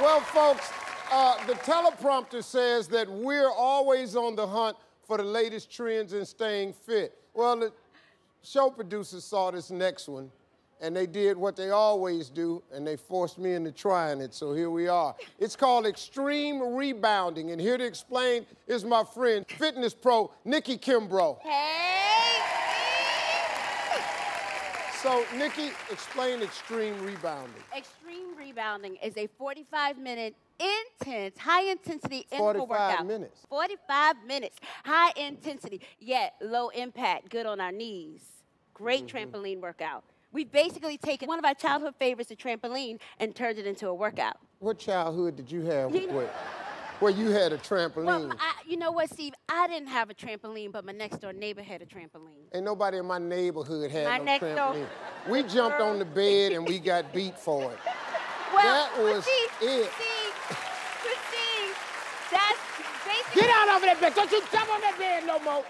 Well, folks, uh, the teleprompter says that we're always on the hunt for the latest trends in staying fit. Well, the show producers saw this next one, and they did what they always do, and they forced me into trying it, so here we are. It's called extreme rebounding, and here to explain is my friend, fitness pro, Nikki Kimbrough. Hey! So, Nikki, explain extreme rebounding. Extreme rebounding is a 45 minute intense, high intensity interval 45 workout. minutes. 45 minutes. High intensity, yet low impact, good on our knees. Great Mm-hmm. trampoline workout. We've basically taken one of our childhood favorites, the trampoline, and turned it into a workout. What childhood did you have You- where, where you had a trampoline? Well, I, you know what, Steve? I didn't have a trampoline, but my next door neighbor had a trampoline. Ain't nobody in my neighborhood had My no next door- trampoline. We jumped on the bed and we got beat for it. Well, That was see, it. See, see, that's basically. Get out of that bed. Don't you jump on that bed no more.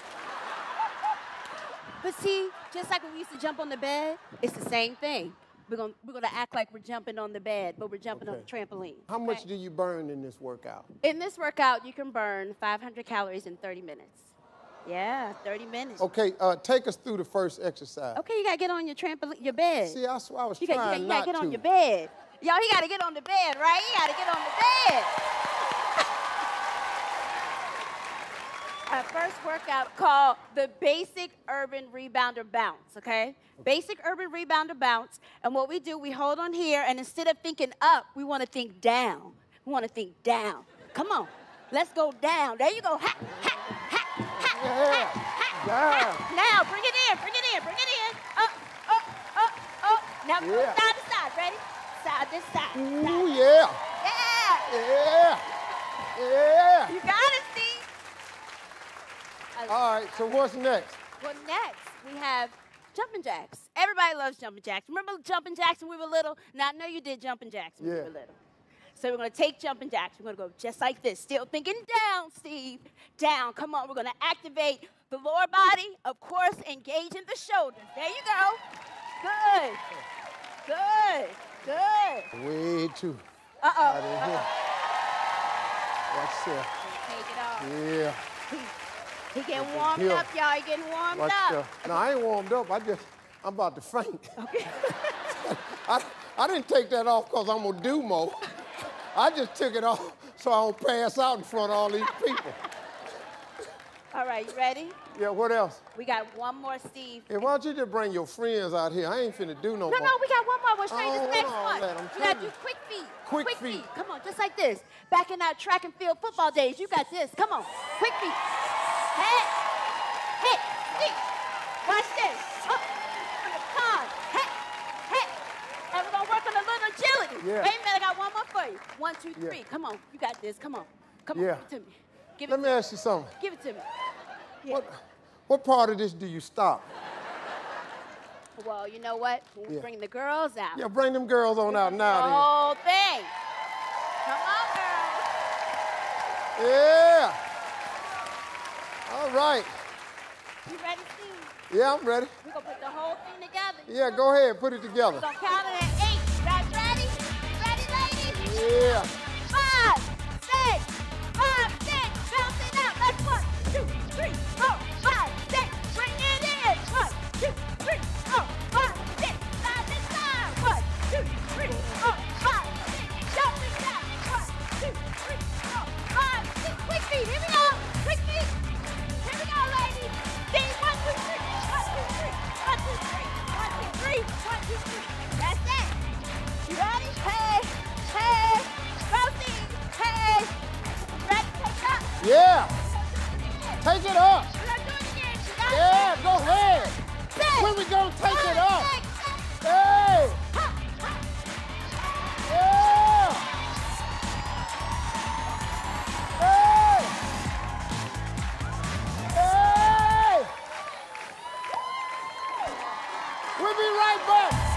But see, just like when we used to jump on the bed, it's the same thing. We're gonna we're gonna act like we're jumping on the bed, but we're jumping on the trampoline. How much do you burn in this workout? In this workout, you can burn 500 calories in 30 minutes. Yeah, 30 minutes. Okay, uh, take us through the first exercise. Okay, you gotta get on your trampoline, your bed. See, I, I was you, got, you, trying got, you gotta get to. on your bed. Y'all, he gotta get on the bed, right? He gotta get on the bed. Our first workout called the Basic Urban Rebounder Bounce, okay? Basic Urban Rebounder Bounce. And what we do, we hold on here, and instead of thinking up, we wanna think down. We wanna think down. Come on, let's go down. There you go. Ha, ha, ha, ha, Yeah, ha, down. ha. Now, bring it in, bring it in, bring it in. Up, up, up, up. Now, Yeah. side to side. Ready? Side to side. Ooh, side. yeah, Yeah. yeah, yeah. You got it. All right, so what's next? Well, next we have jumping jacks. Everybody loves jumping jacks. Remember jumping jacks when we were little? Now I know you did jumping jacks when Yeah. we were little. So we're gonna take jumping jacks. We're gonna go just like this. Still thinking down, Steve. Down. Come on. We're gonna activate the lower body. Of course, engaging the shoulders. There you go. Good. Good. Good. Way too. Uh Out oh. of here. That's it. Take it off. Yeah. He getting warmed up, y'all. He getting warmed up. the, no, I ain't warmed up. I just, I'm about to faint. Okay. I, I didn't take that off because I'm gonna do more. I just took it off so I don't pass out in front of all these people. All right, you ready? Yeah, what else? We got one more, Steve. Hey, why don't you just bring your friends out here? I ain't finna do no, No, more. no, no, we got one more. We're straight I this oh, next one. that, we gotta do quick feet. Quick feet. Come on, just like this. Back in our track and field football days, you got this. Come on, quick feet. Hey, hey, feet. Watch this. Up, con. Hey, hey. And we're gonna work on a little agility. Yeah. Wait a minute, I got one more for you. One, two, Yeah. Come on, you got this. Come on, come Yeah. on, give it to me. Give it, Let me ask you something. give it to me. Yeah. What, what part of this do you stop? Well, you know what? We Yeah. bring the girls out. Yeah, bring them girls on out the now whole thing. Come on, girls. Yeah. All right. You ready, Steve? Yeah, I'm ready. We're gonna put the whole thing together. Yeah, go ahead, put it together. Yeah. Take it up. Yeah, go ahead. When we gonna take it up? Hey. Yeah. Hey. Hey. We'll be right back.